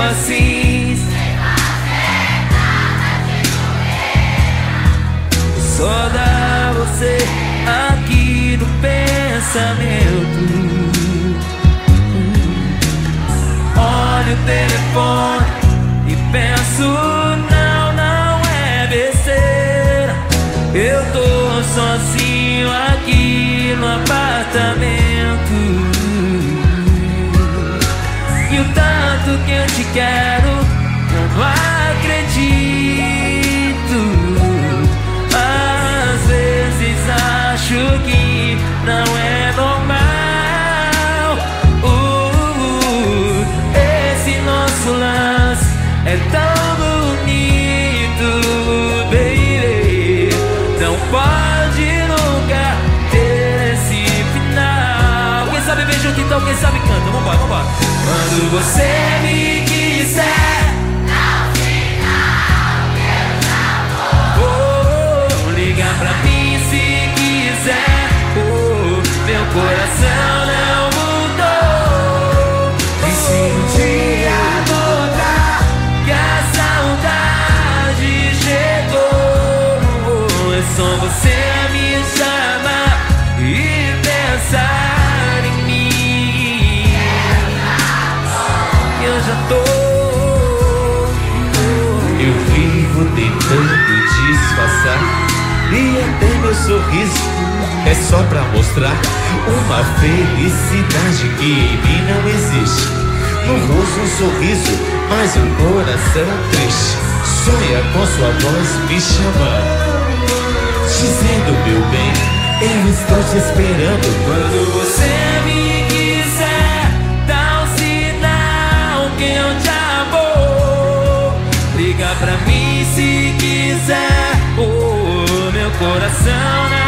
assim: Só dá você aqui no pensamento. Olho o telefone e penso: Não, não é besteira. Eu tô sozinho aqui no apartamento. Te quero, não acredito. acho que não é normal. Uh, esse nosso lance é tão bonito, baby. Não pode nunca ter esse final. Quem sabe vem junto então, quem sabe canta. Vambora, vambora. Quando você só você me chamar e pensar em mim. Eu já tô. Eu vivo tentando disfarçar e até meu sorriso é só pra mostrar uma felicidade que em mim não existe. No rosto um sorriso, mas um coração triste. Sonha com sua voz me chamando, dizendo meu bem, eu estou te esperando. Quando você me quiser, dá um sinal que eu já vou. Liga pra mim se quiser, oh, meu coração